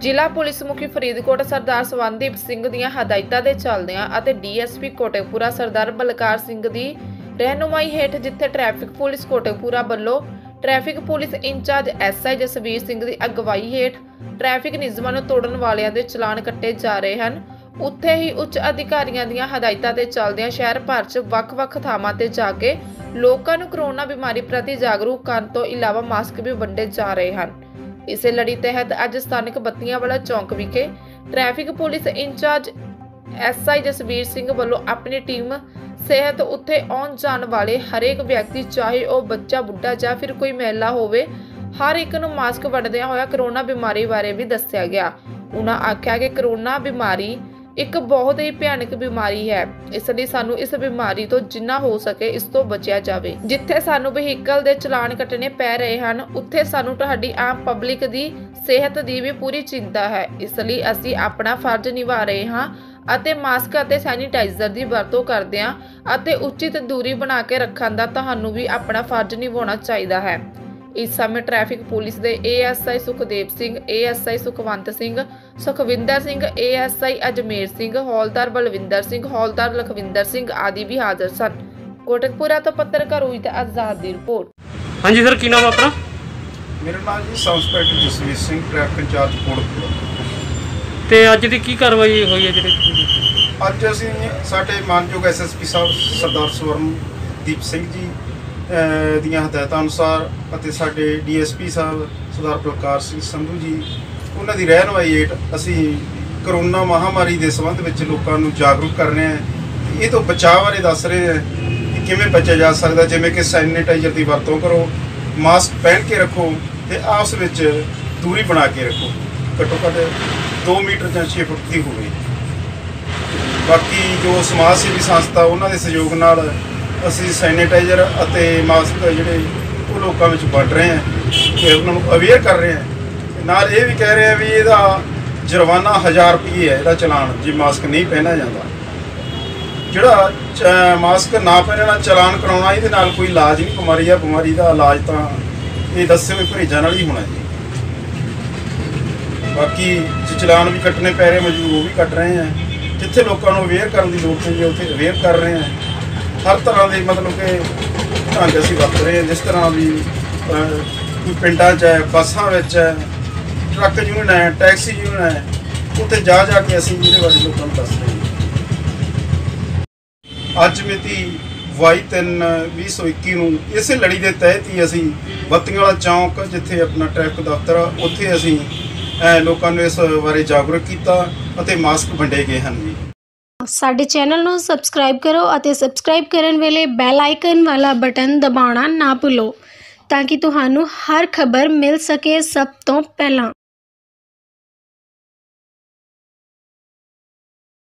ਜ਼ਿਲ੍ਹਾ ਪੁਲਿਸ ਮੁਖੀ ਫਰੀਦਕੋਟ ਸਰਦਾਰ ਸਵੰਦੀਪ ਸਿੰਘ ਦੀਆਂ ਹਦਾਇਤਾਂ ਦੇ ਚੱਲਦਿਆਂ ਅਤੇ ਡੀਐਸਪੀ ਕੋਟਕਪੂਰਾ ਸਰਦਾਰ ਬਲਕਾਰ ਸਿੰਘ ਦੀ ਰਹਿਨੁਮਾਈ ਹੇਠ ਜਿੱਥੇ ਟ੍ਰੈਫਿਕ ਪੁਲਿਸ ਕੋਟਕਪੂਰਾ ਵੱਲੋਂ traffic police incharge SI Jasvir Singh ਦੀ ਅਗਵਾਈ ਹੇਠ ਟ੍ਰੈਫਿਕ ਨਿਯਮਾਂ ਨੂੰ ਤੋੜਨ ਵਾਲਿਆਂ ਦੇ ਚਲਾਨ ਕੱਟੇ ਜਾ ਰਹੇ ਹਨ। ਉੱਥੇ ਹੀ ਉੱਚ ਅਧਿਕਾਰੀਆਂ ਦੀਆਂ ਹਦਾਇਤਾਂ ਦੇ ਚੱਲਦਿਆਂ ਸ਼ਹਿਰ ਭਰ 'ਚ ਵੱਖ-ਵੱਖ ਥਾਵਾਂ ਤੇ ਜਾ ਕੇ ਲੋਕਾਂ ਨੂੰ ਕਰੋਨਾ ਬਿਮਾਰੀ ਪ੍ਰਤੀ ਜਾਗਰੂਕ ਕਰਨ ਤੋਂ ਇਲਾਵਾ ਮਾਸਕ ਵੀ ਵੰਡੇ ਜਾ ਰਹੇ ਹਨ। ਇਸੇ ਲੜੀ ਤਹਿਤ ਅੱਜ ਸਥਾਨਕ ਬੱਤੀਆਂ ਵਾਲਾ ਚੌਂਕ ਵਿਖੇ traffic police incharge SI Jasvir Singh ਵੱਲੋਂ ਆਪਣੀ ਟੀਮ ਸਿਹਤ ਉੱਥੇ ਆਉਣ ਜਾਣ ਵਾਲੇ ਹਰੇਕ ਵਿਅਕਤੀ, ਚਾਹੇ ਉਹ ਬੱਚਾ, ਬੁੱਢਾ ਜਾਂ ਫਿਰ ਕੋਈ ਮਹਿਲਾ ਹੋਵੇ, ਹਰ ਇੱਕ ਨੂੰ ਮਾਸਕ ਵੰਡਦਿਆਂ ਹੋਇਆ ਕਰੋਨਾ ਬਿਮਾਰੀ ਬਾਰੇ ਵੀ ਦੱਸਿਆ ਗਿਆ। ਉਹਨਾਂ ਆਖਿਆ ਕਿ ਕਰੋਨਾ ਬਿਮਾਰੀ ਇੱਕ ਬਹੁਤ ਹੀ ਭਿਆਨਕ ਬਿਮਾਰੀ ਹੈ। ਇਸ ਲਈ ਸਾਨੂੰ ਇਸ ਬਿਮਾਰੀ ਤੋਂ ਜਿੰਨਾ ਹੋ ਸਕੇ ਇਸ ਤੋਂ ਬਚਿਆ ਜਾਵੇ। ਜਿੱਥੇ ਸਾਨੂੰ ਵਹੀਕਲ ਦੇ ਚਲਾਨ ਕੱਟਣੇ ਪੈ ਰਹੇ ਹਨ, ਉੱਥੇ ਸਾਨੂੰ ਤੁਹਾਡੀ ਆਮ ਪਬਲਿਕ ਦੀ ਸਿਹਤ ਦੀ ਵੀ ਪੂਰੀ ਚਿੰਤਾ ਹੈ। ਇਸ ਲਈ ਅਸੀਂ ਆਪਣਾ ਫਰਜ਼ ਨਿਭਾ ਰਹੇ ਹਾਂ ਅਤੇ ਮਾਸਕ ਅਤੇ ਸੈਨੀਟਾਈਜ਼ਰ ਦੀ ਵਰਤੋਂ ਕਰਦੇ ਹਾਂ ਅਤੇ ਉਚਿਤ ਦੂਰੀ ਬਣਾ ਕੇ ਰੱਖਣ ਦਾ ਤੁਹਾਨੂੰ ਵੀ ਆਪਣਾ ਫਰਜ਼ ਨਿਭਾਉਣਾ ਚਾਹੀਦਾ ਹੈ। ਇਸ ਸਮੇਂ ਟ੍ਰੈਫਿਕ ਪੁਲਿਸ ਦੇ ASI Sukhdev Singh ASI Sukhwant Singh Sukhwinder Singh ASI Ajmer Singh ਹੌਲਦਾਰ ਬਲਵਿੰਦਰ ਸਿੰਘ ਹੌਲਦਾਰ ਲਖਵਿੰਦਰ ਸਿੰਘ ਆਦਿ ਵੀ ਹਾਜ਼ਰ ਸਨ। ਕੋਟਕਪੂਰਾ ਤੋਂ ਪੱਤਰਕਾਰ ਹੋਈ ਤੇ ਆਜ਼ਾਦ ਦੀ ਰਿਪੋਰਟ। ਹਾਂਜੀ ਸਰ ਕੀ ਨਾਮ ਆ ਆਪਣਾ? ਮੇਰਾ ਨਾਮ ਜੀ sub inspector Jasvir Singh traffic incharge Kotkapura. ਤੇ ਅੱਜ ਦੀ ਕੀ ਕਾਰਵਾਈ ਹੋਈ ਹੈ ਜਿਹੜੀ ਅੱਜ ਅਸੀਂ ਸਾਡੇ ਮਾਨਯੋਗ ਐਸਐਸਪੀ ਸਾਹਿਬ ਸਰਦਾਰ ਸਵਰਨਦੀਪ ਸਿੰਘ ਜੀ ਦੀਆਂ ਹਦਾਇਤਾਂ ਅਨੁਸਾਰ ਅਤੇ ਸਾਡੇ ਡੀਐਸਪੀ ਸਾਹਿਬ ਸਰਦਾਰ ਪ੍ਰਕਾਸ਼ ਸਿੰਘ ਸੰਧੂ ਜੀ, ਉਹਨਾਂ ਦੀ ਰਹਿਨੁਮਾਈ ਹੇਠ ਅਸੀਂ ਕਰੋਨਾ ਮਹਾਮਾਰੀ ਦੇ ਸੰਬੰਧ ਵਿੱਚ ਲੋਕਾਂ ਨੂੰ ਜਾਗਰੂਕ ਕਰ ਰਹੇ ਹਾਂ। ਇਹ ਤੋਂ ਬਚਾਅ ਬਾਰੇ ਦੱਸ ਰਹੇ ਹਾਂ ਕਿ ਕਿਵੇਂ ਬਚਿਆ ਜਾ ਸਕਦਾ, ਜਿਵੇਂ ਕਿ ਸੈਨੀਟਾਈਜ਼ਰ ਦੀ ਵਰਤੋਂ ਕਰੋ, ਮਾਸਕ ਪਹਿਨ ਕੇ ਰੱਖੋ ਤੇ ਆਪਸ ਵਿੱਚ ਦੂਰੀ ਬਣਾ ਕੇ ਰੱਖੋ। ਘੱਟੋ ਘੱਟ 2 ਮੀਟਰ ਜਾਂ 6 ਫੁੱਟ ਦੀ ਹੋਵੇ। ਬਾਕੀ ਜੋ ਸਮਾਜ ਸੇਵੀ ਸੰਸਥਾ, ਉਹਨਾਂ ਦੇ ਸਹਿਯੋਗ ਨਾਲ ਅਸੀਂ ਸੈਨੀਟਾਈਜ਼ਰ ਅਤੇ ਮਾਸਕ ਜਿਹੜੇ ਉਹ ਲੋਕਾਂ ਵਿੱਚ ਵੰਡ ਰਹੇ ਹਾਂ ਤੇ ਉਹਨਾਂ ਨੂੰ ਅਵੇਅਰ ਕਰ ਰਹੇ ਹਾਂ। ਨਾਲ ਇਹ ਵੀ ਕਹਿ ਰਹੇ ਹਾਂ ਵੀ ਇਹਦਾ ਜੁਰਮਾਨਾ 1000 ਰੁਪਏ ਹੈ, ਇਹਦਾ ਚਲਾਨ, ਜੇ ਮਾਸਕ ਨਹੀਂ ਪਹਿਨਿਆ ਜਾਂਦਾ। ਜਿਹੜਾ ਚ- ਮਾਸਕ ਨਾ ਪਹਿਨਣਾ, ਚਲਾਨ ਕਰਾਉਣਾ, ਇਹਦੇ ਨਾਲ ਕੋਈ ਇਲਾਜ ਨਹੀਂ, ਬਿਮਾਰੀ ਆ, ਬਿਮਾਰੀ ਦਾ ਇਲਾਜ ਤਾਂ ਇਹ ਦੱਸੇ ਹੋਏ ਪਰਹੇਜ਼ਾਂ ਨਾਲ ਹੀ ਹੋਣਾ ਜੀ। ਬਾਕੀ ਜੇ ਚਲਾਨ ਵੀ ਕੱਟਣੇ ਪੈ ਰਹੇ, ਮਜ਼ਦੂਰ ਉਹ ਵੀ ਕੱਟ ਰਹੇ ਆ। ਜਿੱਥੇ ਲੋਕਾਂ ਨੂੰ ਅਵੇਅਰ ਕਰਨ ਦੀ ਲੋੜ ਪੈਂਦੀ ਹੈ, ਉੱਥੇ ਅਵੇਅਰ ਕਰ ਰਹੇ ਆ। ਹਰ ਤਰ੍ਹਾਂ ਦੇ ਮਤਲਬ ਕਿ ਢੰਗ ਅਸੀਂ ਵਰਤ ਰਹੇ ਹਾਂ ਜਿਸ ਤਰ੍ਹਾਂ ਵੀ ਅਹ, ਪਿੰਡਾਂ 'ਚ ਹੈ ਬੱਸਾਂ ਵਿੱਚ ਹੈ ਟਰੱਕ ਯੂਨੀਅਨ ਹੈ ਟੈਕਸੀ ਯੂਨੀਅਨ ਹੈ ਉੱਥੇ ਜਾ ਜਾ ਕੇ ਅਸੀਂ ਇਹਦੇ ਬਾਰੇ ਲੋਕਾਂ ਨੂੰ ਦੱਸ ਰਹੇ ਹਾਂ। ਅੱਜ ਮਿਤੀ 22/3/2021 ਨੂੰ ਇਸੇ ਲੜੀ ਦੇ ਤਹਿਤ ਹੀ ਅਸੀਂ ਬੱਤੀਆਂ ਵਾਲਾ ਚੌਂਕ ਜਿੱਥੇ ਆਪਣਾ ਟ੍ਰੈਫਿਕ ਦਫ਼ਤਰ ਆ ਉੱਥੇ ਅਸੀਂ ਅਹ, ਲੋਕਾਂ ਨੂੰ ਇਸ ਬਾਰੇ ਜਾਗਰੂਕ ਕੀਤਾ ਅਤੇ ਮਾਸਕ ਵੰਡੇ ਗਏ ਹਨ ਜੀ। ਸਾਡੇ ਚੈਨਲ ਨੂੰ ਸਬਸਕ੍ਰਾਈਬ ਕਰੋ ਅਤੇ ਸਬਸਕ੍ਰਾਈਬ ਕਰਨ ਵੇਲੇ ਬੈਲ ਆਈਕਨ ਵਾਲਾ ਬਟਨ ਦਬਾਉਣਾ ਨਾ ਭੁੱਲੋ ਤਾਂ ਕਿ ਤੁਹਾਨੂੰ ਹਰ ਖਬਰ ਮਿਲ ਸਕੇ ਸਭ ਤੋਂ ਪਹਿਲਾਂ।